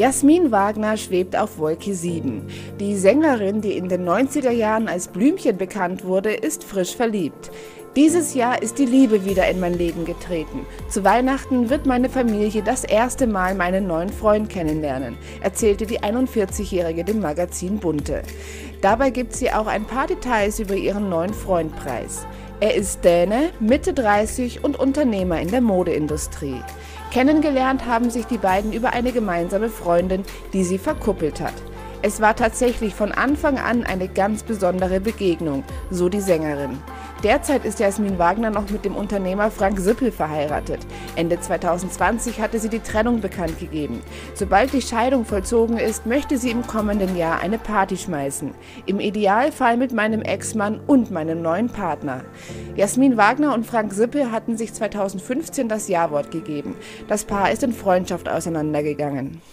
Jasmin Wagner schwebt auf Wolke 7. Die Sängerin, die in den 90er Jahren als Blümchen bekannt wurde, ist frisch verliebt. Dieses Jahr ist die Liebe wieder in mein Leben getreten. Zu Weihnachten wird meine Familie das erste Mal meinen neuen Freund kennenlernen, erzählte die 41-Jährige dem Magazin Bunte. Dabei gibt sie auch ein paar Details über ihren neuen Freund preis. Er ist Däne, Mitte 30 und Unternehmer in der Modeindustrie. Kennengelernt haben sich die beiden über eine gemeinsame Freundin, die sie verkuppelt hat. Es war tatsächlich von Anfang an eine ganz besondere Begegnung, so die Sängerin. Derzeit ist Jasmin Wagner noch mit dem Unternehmer Frank Sippel verheiratet. Ende 2020 hatte sie die Trennung bekannt gegeben. Sobald die Scheidung vollzogen ist, möchte sie im kommenden Jahr eine Party schmeißen. Im Idealfall mit meinem Ex-Mann und meinem neuen Partner. Jasmin Wagner und Frank Sippel hatten sich 2015 das Ja-Wort gegeben. Das Paar ist in Freundschaft auseinandergegangen.